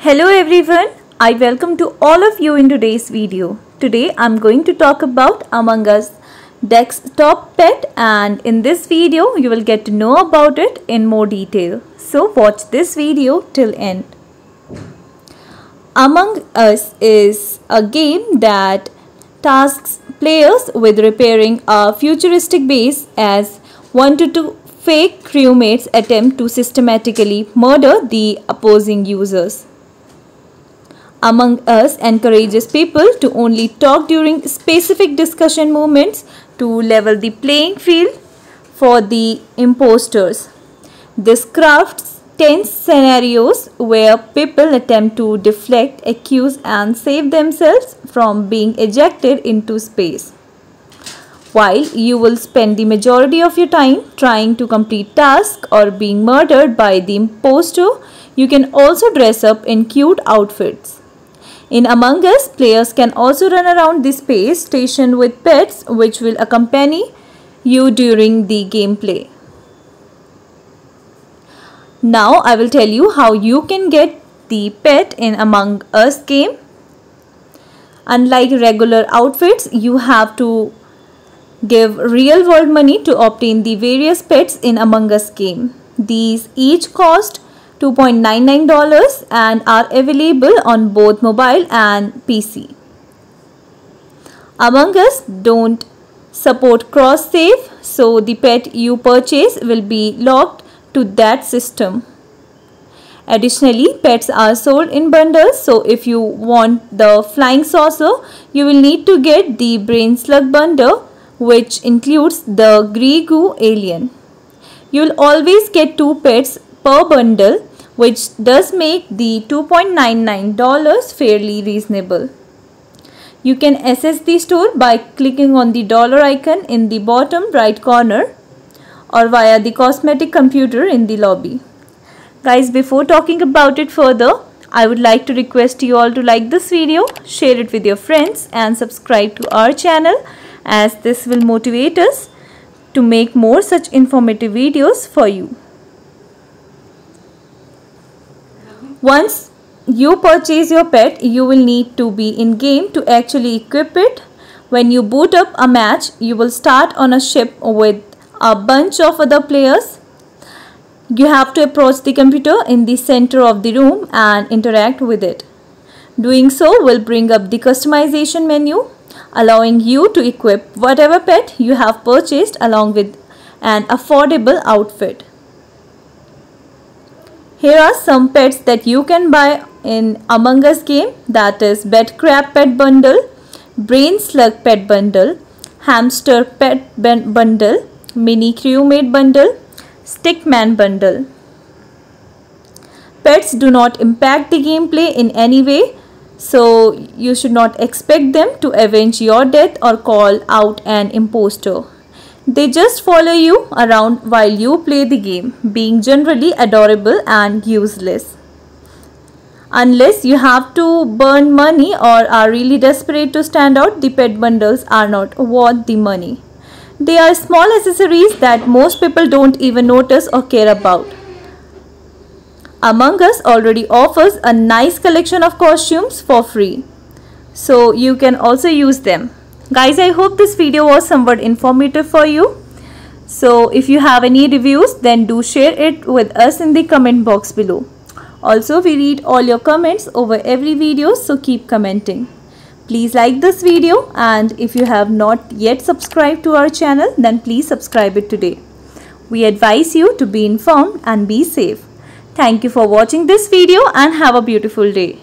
Hello everyone, I welcome to all of you in today's video. Today I'm going to talk about Among Us desktop pet and in this video you will get to know about it in more detail. So watch this video till end. Among Us is a game that tasks players with repairing a futuristic base as one to two fake crewmates attempt to systematically murder the opposing users. Among Us encourages people to only talk during specific discussion moments to level the playing field for the imposters. This crafts tense scenarios where people attempt to deflect, accuse and save themselves from being ejected into space. While you will spend the majority of your time trying to complete tasks or being murdered by the imposter, you can also dress up in cute outfits. In Among Us, players can also run around the space station with pets which will accompany you during the gameplay. Now I will tell you how you can get the pet in Among Us game. Unlike regular outfits, you have to give real world money to obtain the various pets in Among Us game. These each cost $2.99 and are available on both mobile and PC. Among Us don't support cross save so the pet you purchase will be locked to that system. Additionally, pets are sold in bundles so if you want the flying saucer, you will need to get the brain slug bundle which includes the Gree alien. You will always get two pets per bundle which does make the $2.99 fairly reasonable. You can access the store by clicking on the dollar icon in the bottom right corner or via the cosmetic computer in the lobby. Guys, before talking about it further, I would like to request you all to like this video, share it with your friends and subscribe to our channel as this will motivate us to make more such informative videos for you. Once you purchase your pet, you will need to be in game to actually equip it. When you boot up a match, you will start on a ship with a bunch of other players. You have to approach the computer in the center of the room and interact with it. Doing so will bring up the customization menu, allowing you to equip whatever pet you have purchased along with an affordable outfit. Here are some pets that you can buy in Among Us game that is Bed Crab Pet Bundle, Brain Slug Pet Bundle, Hamster Pet Bundle, Mini Crewmate Bundle, Stickmin Bundle. Pets do not impact the gameplay in any way so you should not expect them to avenge your death or call out an impostor. They just follow you around while you play the game, being generally adorable and useless. Unless you have to burn money or are really desperate to stand out, the pet bundles are not worth the money. They are small accessories that most people don't even notice or care about. Among Us already offers a nice collection of costumes for free. So you can also use them. Guys, I hope this video was somewhat informative for you. So if you have any reviews, then do share it with us in the comment box below. Also, we read all your comments over every video, so keep commenting. Please like this video and if you have not yet subscribed to our channel, then please subscribe it today. We advise you to be informed and be safe. Thank you for watching this video and have a beautiful day.